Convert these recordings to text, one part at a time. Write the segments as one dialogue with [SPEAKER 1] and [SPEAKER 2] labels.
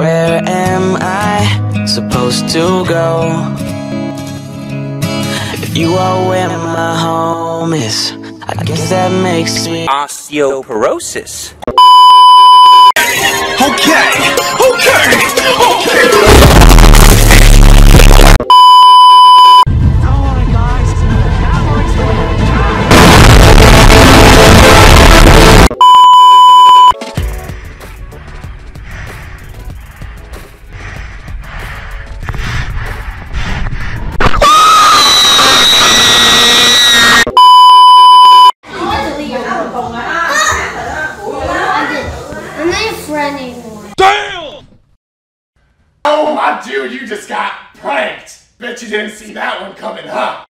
[SPEAKER 1] Where am I supposed to go? If you are where my home is, I guess that makes me
[SPEAKER 2] Osteoporosis.
[SPEAKER 3] I'm not friend anymore.
[SPEAKER 4] Oh my dude, you just got pranked. Bet you didn't see that one coming, huh?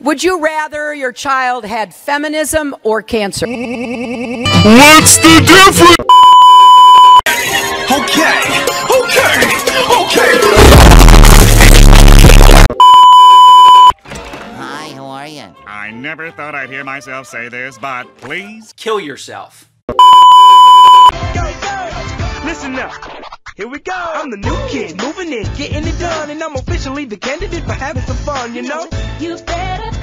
[SPEAKER 5] Would you rather your child had feminism or cancer?
[SPEAKER 4] What's the difference? Okay, okay, okay.
[SPEAKER 6] Hi, how are you?
[SPEAKER 7] I never thought I'd hear myself say this, but please
[SPEAKER 2] Kill yourself.
[SPEAKER 8] Here we go. I'm the new kid, moving in, getting it done, and I'm officially the candidate for having some fun, you know?
[SPEAKER 9] You better